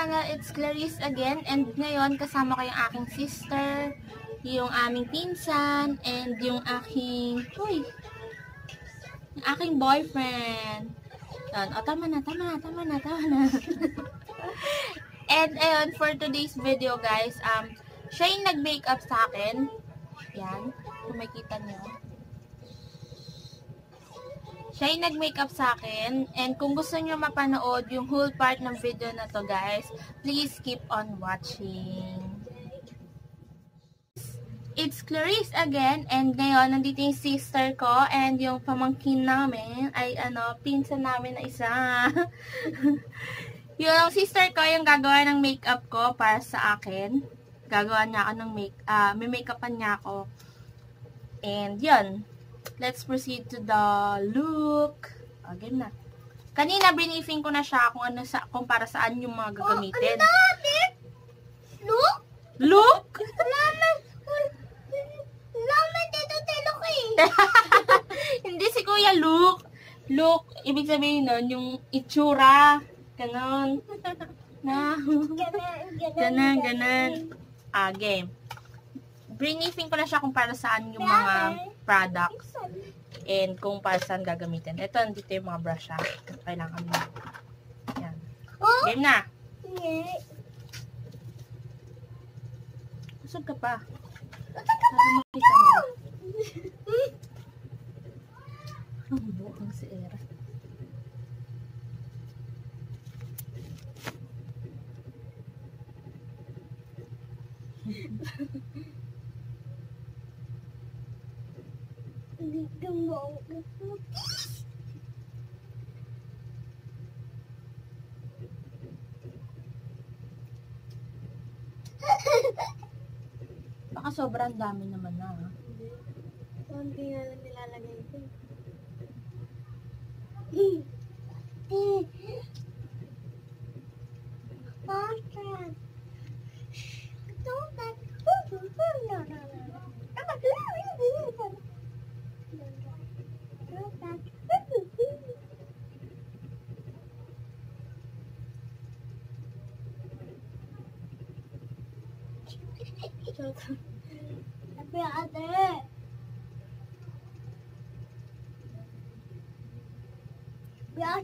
channel, it's Clarice again and ngayon kasama ko yung aking sister, yung aming pinsan, and yung aking, uy, yung aking boyfriend. Yan. O, tama na, tama na, tama na, tama na. and ayun, for today's video guys, um, siya yung nag-makeup sa akin. Yan, kung makita niyo. Siya yung nag-makeup sa akin. And kung gusto niyo mapanood yung whole part ng video na to guys, please keep on watching. It's Clarice again. And ngayon, nandito yung sister ko and yung pamangkin namin ay ano, pinsan namin na isa. yung sister ko yung gagawa ng makeup ko para sa akin. Gagawa niya ako ng make, uh, may makeupan niya ako. And yun, let's proceed to the look. O, game na. Kanina, briefing ko na siya kung ano sa, kung para saan yung mga gagamitin. Oh, ano natin? Look? Look? Laman, laman dito tilok eh. Hindi si Kuya Luke. Look, ibig sabihin nun, yung itsura. Ganon. Na. Ganon, ganon. Ah, game. Briefing ko na siya kung para saan yung mga products and kung para saan gagamitin. Ito, nandito yung mga brush ha. Kailangan mo. Yan. Oh, Game na. Kusog ka pa. Para makita mo. Ang buong si Era. Hindi ka. Baka sobrang dami naman na. ha? Hindi na lang nilalagay ko. Don't let no, no, no. Tapi ate.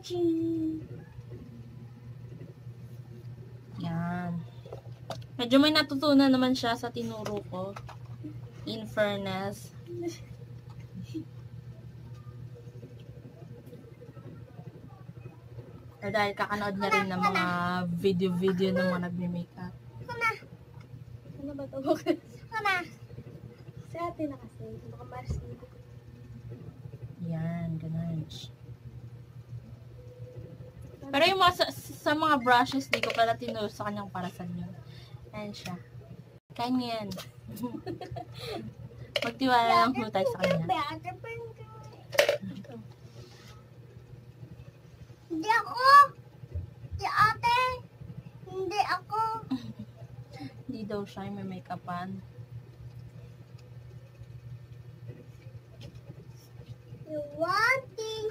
Biachi. Yan. Medyo may natutunan naman siya sa tinuro ko. In fairness. Or dahil kakanood na rin ng mga video-video ng mga nagme-makeup. Sana. Ano ba ito? Sana. Sa atin na kasi. Baka mas Yan, ganun. Pero yung mga, sa, sa mga brushes, di ko pala tinuro sa kanyang para sa inyo. Ayan siya. Kanyan. Magtiwala lang po tayo sa kanya. Hindi ako. Si ate. Hindi ako. Hindi daw siya may make-upan. You one thing.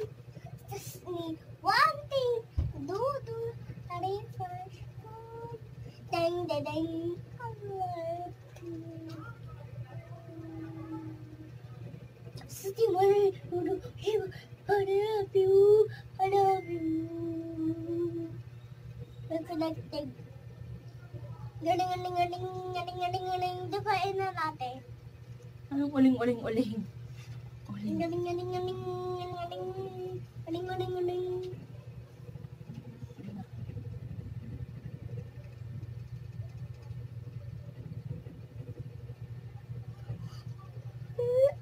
Just need one thing. Do, do. Ready first. Ding, ding, ding. Siti mari, udu, hiu, I love you, I love you. Reconnecting. Galing, galing, galing, galing, galing, galing. Dipain na natin. Anong uling-uling-uling? Uling. Galing, galing, galing, galing, galing, galing, galing, galing.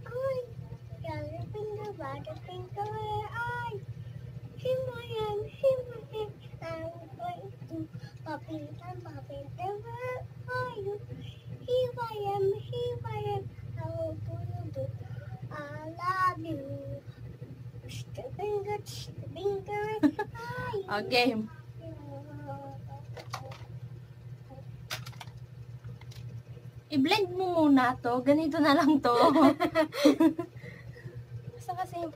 Ay, yellow finger, butter finger, ay. Here I am, here I am, I'm going to papitan, papitan, where are you? Here I am, here I am, how do you do? I love you. Stick finger, stick finger, ay. Oh, game. I-blend mo muna to. Ganito na lang to. Basta kasi yung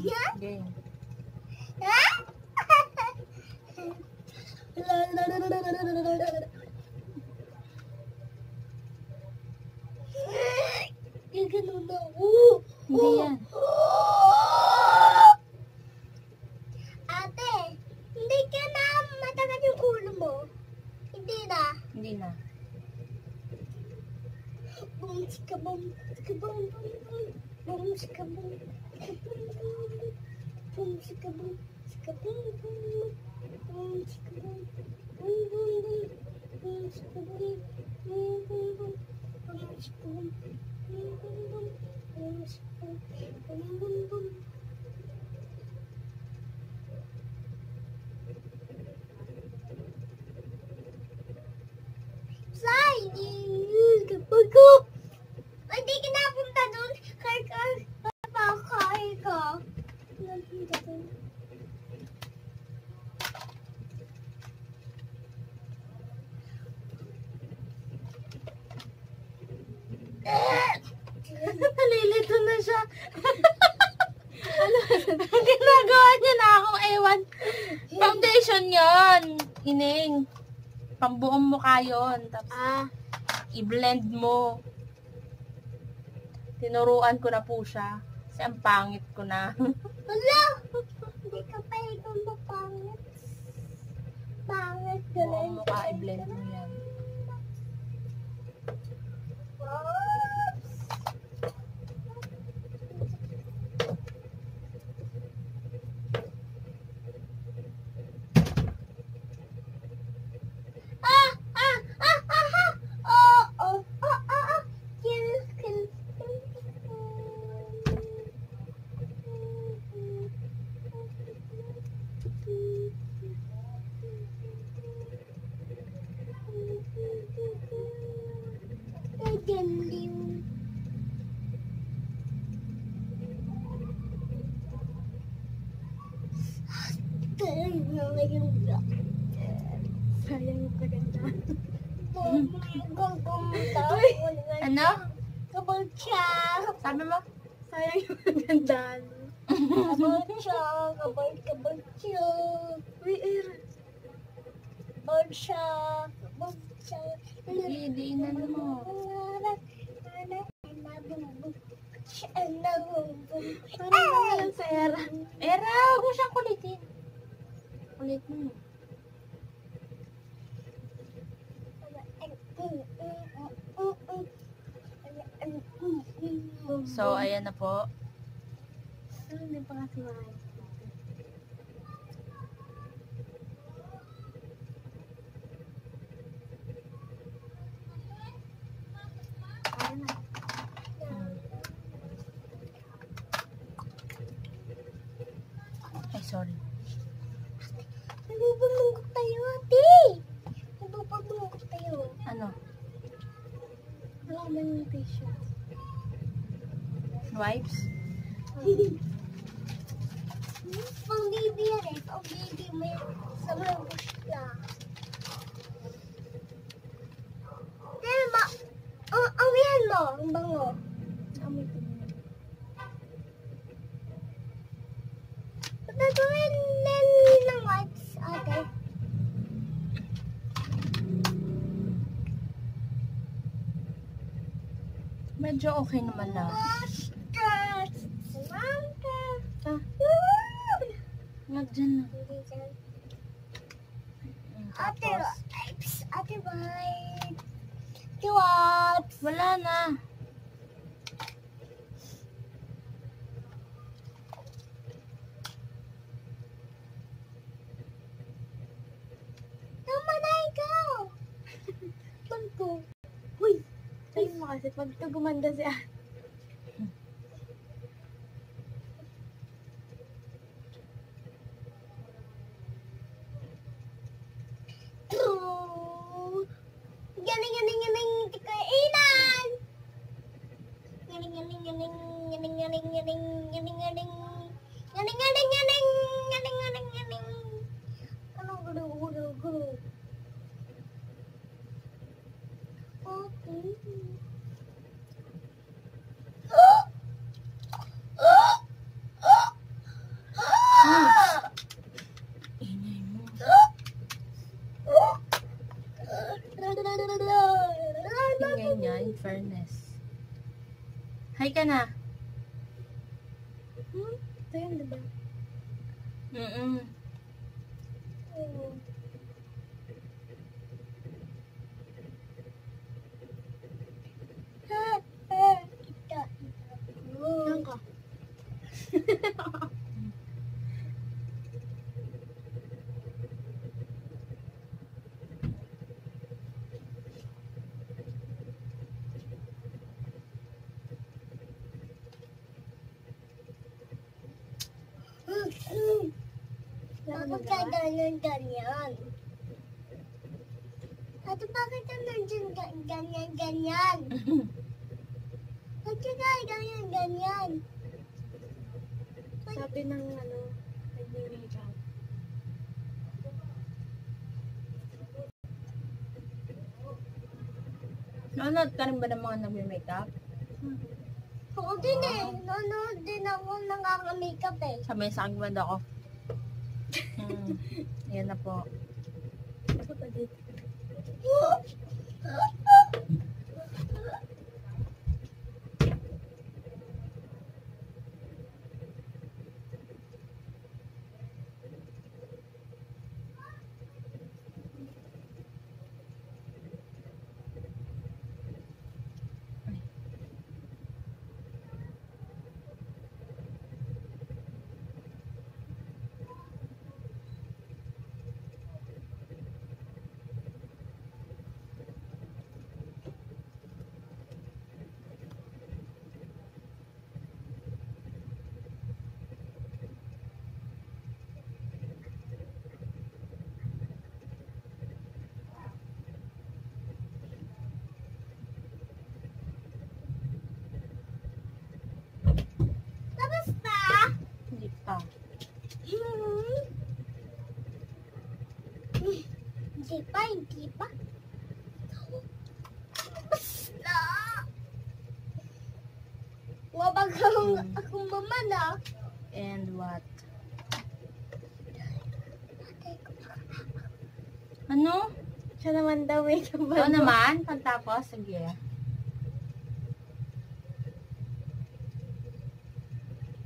Game. Gagano na. Oo! Hindi yan. ewan. Foundation yon Ining. Pambuong mukha yon Tapos, ah. i-blend mo. Tinuruan ko na po siya. Kasi ang pangit ko na. Wala! Hindi ka pa ikaw mapangit. Pangit ka lang. Mukha i-blend mo yan. Ano? So, ayan na po. Ano din pa kasi mga Medyo okay naman na. Ah. Nagdyan na. Ate, ate, bye. Ate, Wala na. gumanda siya. si Ate. Hi ka na. Ito yun, diba? Mm-mm. Yan ka. Bakit ka ganyan ganyan? Ate, bakit ka nandiyan ga- ganyan ganyan? Bakit ka ganyan ganyan? Sabi ng ano, nag-makeup. Nanonood ka rin ba ng mga nagme-makeup? Ako din eh. Nanonood din ako ng makeup eh. Sabi sa akin banda ko. Mm. Yan na po. Ako pa dito. Tapos pa? Hindi pa. Hmm. Hindi pa, hindi pa. Basta. Wabag akong, akong mamana. And what? Ano? Siya naman daw makeup Ikaw naman? Pagtapos? Sige.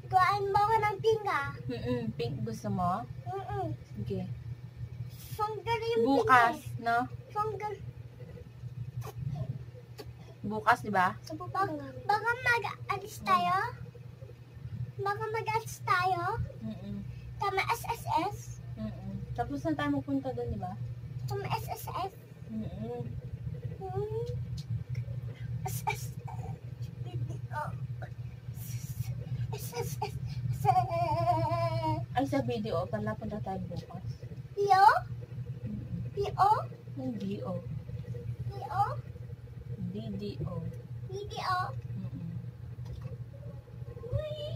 Gawain mo ako ng pinga. Mm-mm. Pink gusto mo? Mm-mm. Sige. Yung Bukas, pinga. no? eh. Sanggal. Bukas, di ba? Bak baka mag-alis tayo? Baka mag-alis tayo? Mm-mm. Tama SSS? Mm-mm. Tapos na tayo magpunta doon, di ba? Tama SSS? Mm-mm. Hmm. SSS. Oh. SSS. Ay, sa video, pala punta tayo bukas. Yo? Yo? Ng DO. Yo? DDO. Video? Mm-mm.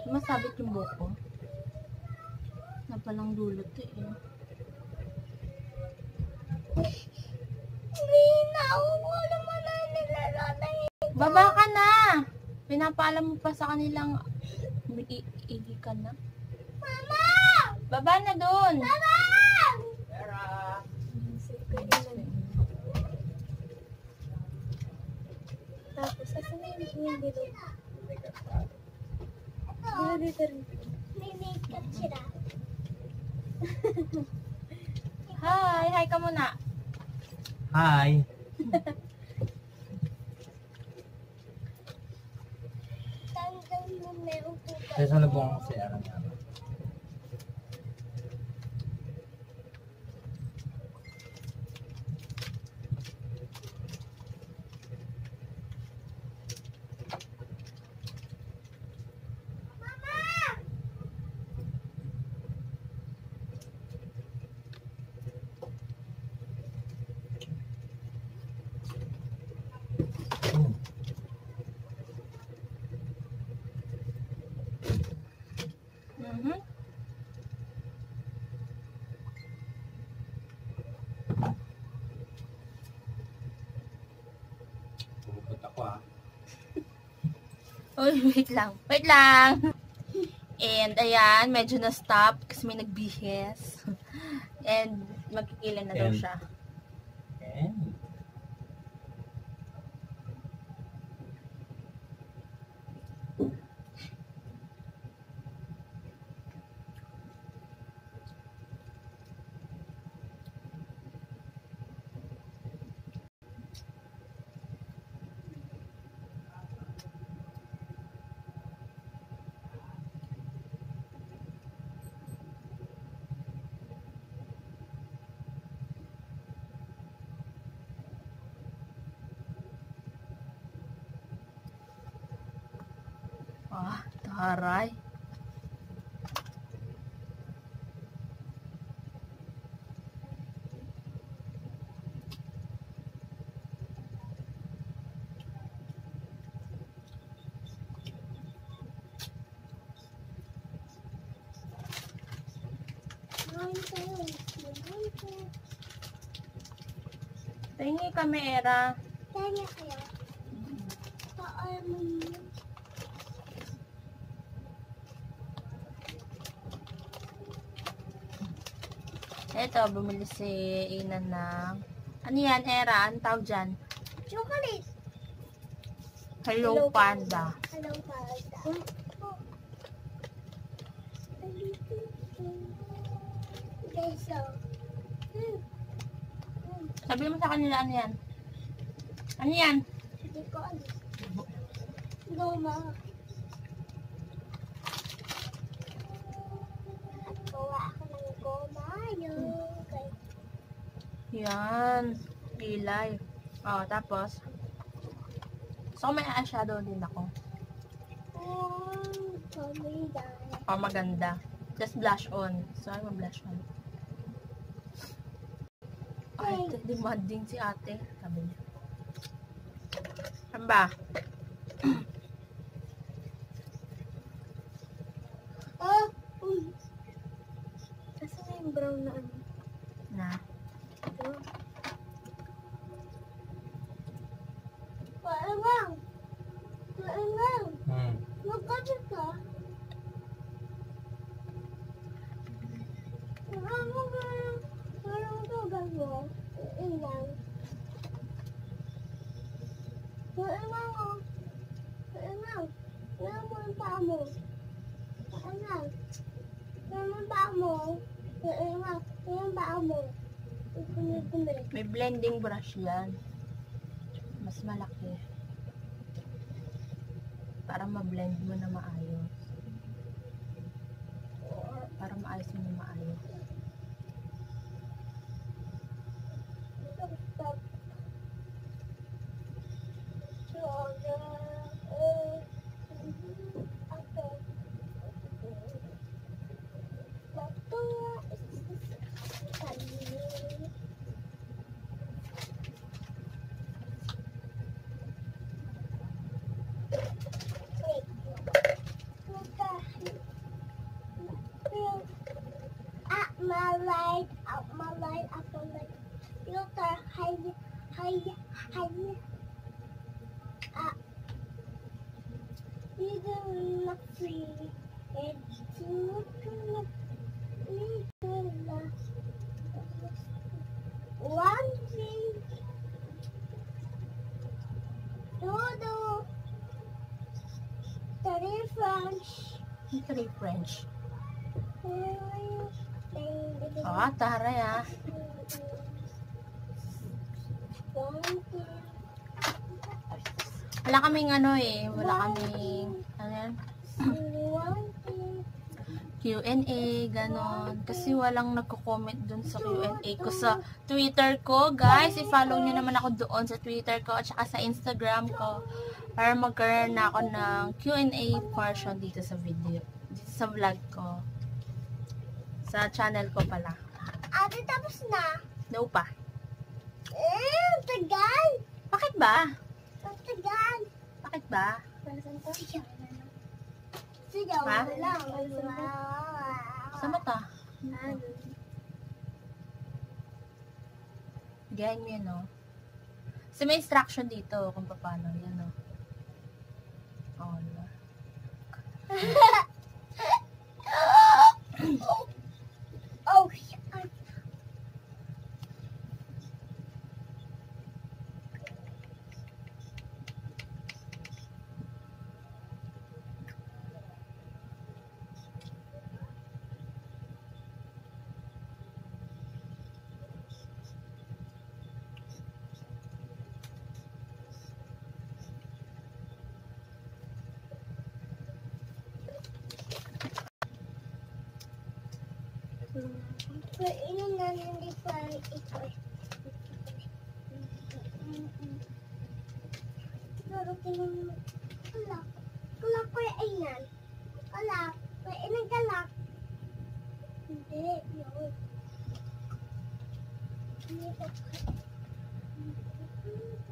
Masabit yung buhok ko. Na palang dulot eh. Mina, ako naman na nilalata Baba ka na! Pinapaalam mo pa sa kanilang i- i- ka na. Mama! Baba na doon! Mama! Tapos, yung yung dito? Ito, Dito, rin. may makeup sila. Hi! Hi ka muna! Hi. Tanggal mo meron po ba? Kaya sana po ako sa araw na. Hmm. Hmm? ako ah. Uy, wait lang. Wait lang. And ayan, medyo na-stop kasi may nagbihis. And magkikilan na daw siya. And, Ah, taray. Kumain tayo. Kumain tayo. Tingin kami, Era. Kaya kayo. Paalam mo. Ito, bumili si Ina ng... Ano yan, Era? Ano tawag dyan? Chocolate. Hello, Hello, Panda. Hello, Panda. Hmm. Hmm. Sabi mo sa kanila, ano yan? Ano yan? Hindi ko alam. Goma. Gawa ako ng goma. Yung kay Yan. Ilay. Oh, tapos. So, may eyeshadow din ako. pamida. Oh, maganda. Just blush on. So, I'm blush on. Ay, demanding si ate. Sabi niya. Ano ba? Oh! Um. Asa na yung brown na ano? Na. Ito. Paangang. Paangang. hmm. Magkapit ka. Ano ba? Parang tugas mo. Ilang. Paangang oh. Paangang. Paangang mo. Paangang. Paangang ang paa mo. Paangang. Paangang ang paa mo. May blending brush yan. Mas malaki. Para ma-blend mo na maayos. Para maayos mo na maayos. Ah. You do not see it. You do not One thing. Dodo. Three French. Three French. One, Ah, taray ah. two, Wala kaming ano eh. Wala kaming, ano yan? Q&A, ganon. Kasi walang nagko-comment dun sa Q&A ko sa Twitter ko. Guys, i-follow nyo naman ako doon sa Twitter ko at saka sa Instagram ko para magkaroon na ako ng Q&A portion dito sa video. Dito sa vlog ko. Sa channel ko pala. Ate, tapos na. No pa. Eh, tagal. Bakit ba? Ba? Sigaw. Ha? lang. Sa mata. Ganyan mo yun, no? Kasi may instruction dito kung paano. Yan o. Oh, diba? Oh, shit. Pero yun na hindi pa ito. Tingin mo, kalak. Kalak ko ay yan. Kalak. May inang kalak. Hindi, yun. Hindi pa Kung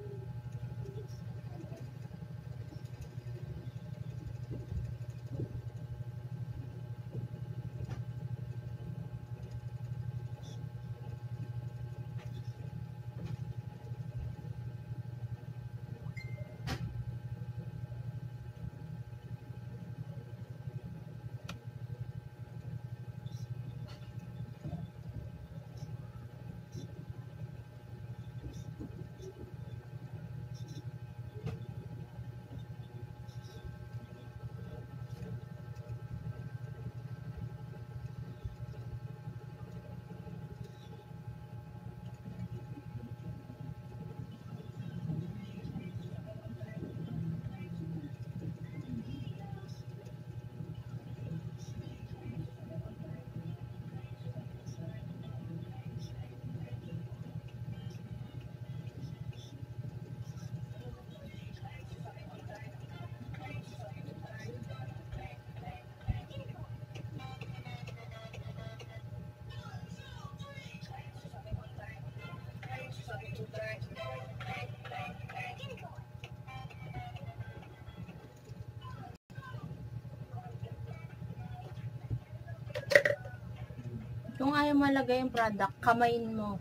ayaw malagay yung product, kamayin mo.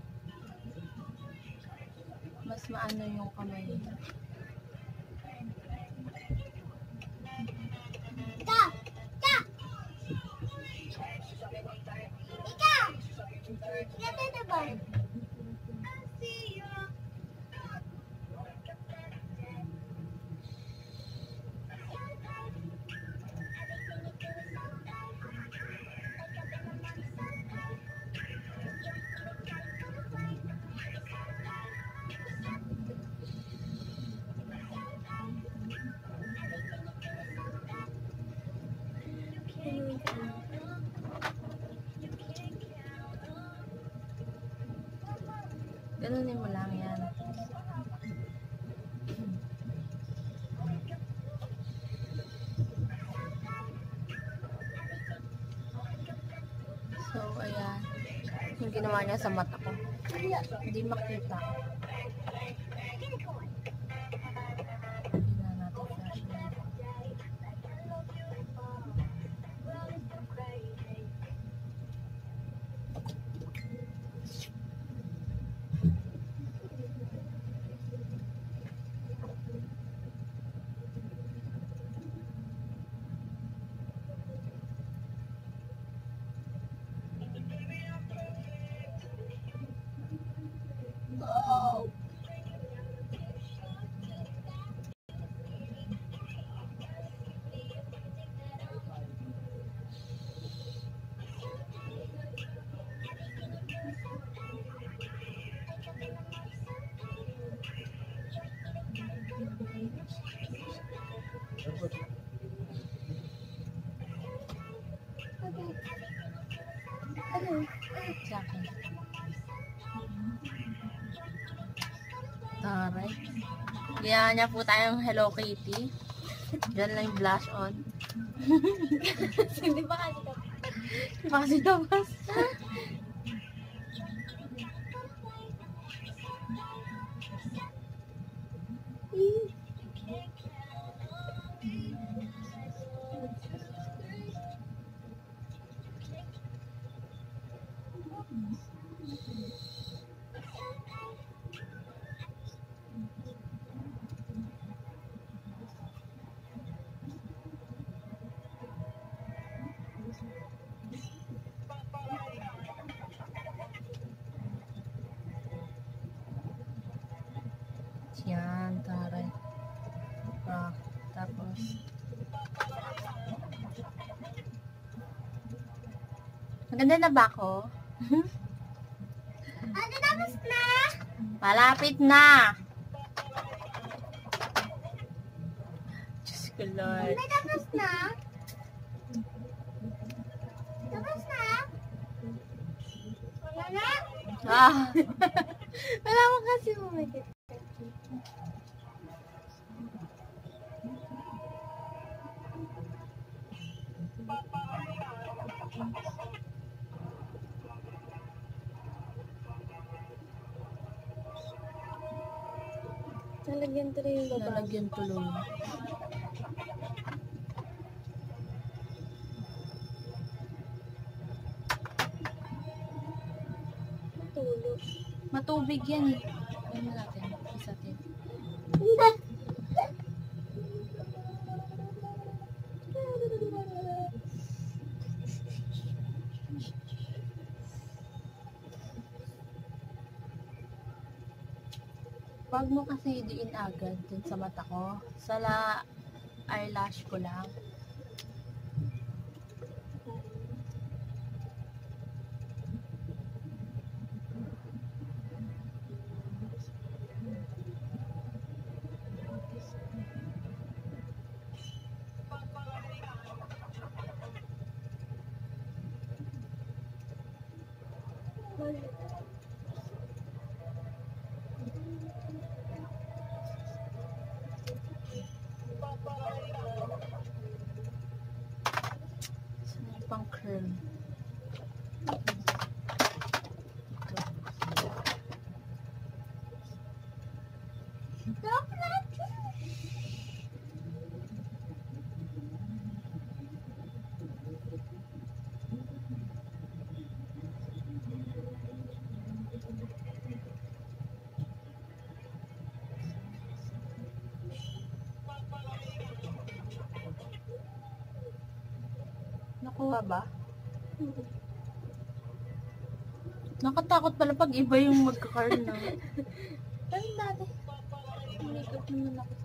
Mas maano yung kamay. Ika! Ika! Ika! Ika dito ba? Ganunin mo lang yan. So, ayan. Yung ginawa niya sa mata ko. Hindi makita. Gaya niya po tayong Hello Kitty. Diyan lang yung blush on. Hindi ba kasi ka? Kasi tapos. Maganda na ba ako? Ate, tapos na! Malapit na! Diyos ko, Lord. Ate, tapos na! Tapos na! Wala na! Ah, Wala mo kasi bumikit. Nalagyan tuloy yung baba. lalagyan tuloy. Tulog. Matubig yan eh. Huwag mo kasi diin agad dun sa mata ko. Sa la eyelash ko lang. Nakuha ba? Nakatakot pala pag iba yung magka-curl na. Pero dati, makeup naman ako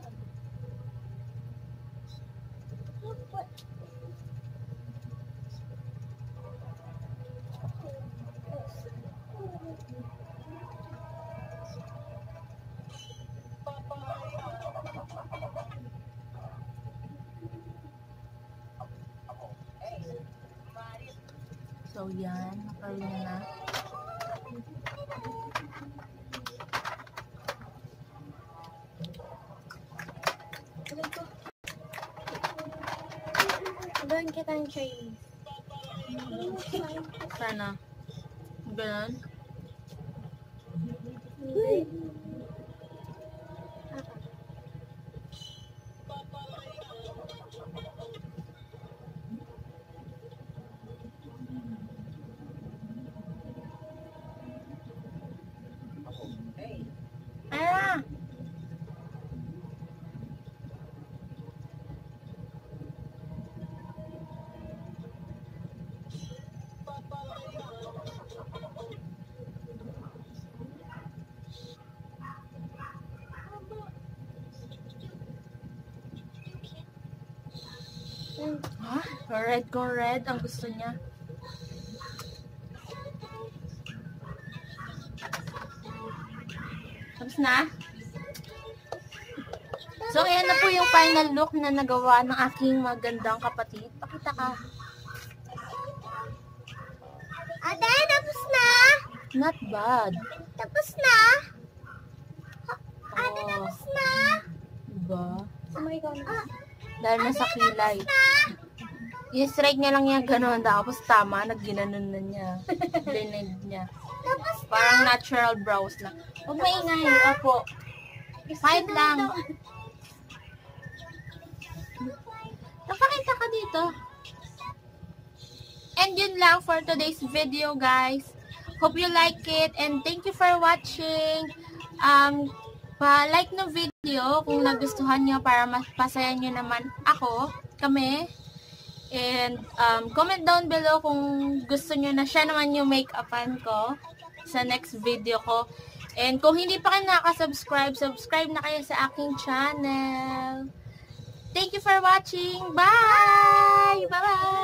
Ha? Red ko red ang gusto niya. Tapos na? So, ayan na po yung final look na nagawa ng aking magandang kapatid. Pakita ka. Ate, tapos na! Not bad. Tapos na! Ate, Oh, tapos na! diba? Sumakay ka na. Dahil nasa kilay. I-strike niya lang yan ganun. Tapos tama, nagginanon na niya. Linid niya. Parang natural brows lang. Huwag maingay. Opo. Kahit lang. Napakita ka dito. And yun lang for today's video, guys. Hope you like it. And thank you for watching. Um, pa-like ng video kung nagustuhan nyo para mapasaya nyo naman ako, kami. And um, comment down below kung gusto nyo na siya naman yung make-upan ko sa next video ko. And kung hindi pa kayo nakasubscribe, subscribe na kayo sa aking channel. Thank you for watching. Bye! Bye-bye!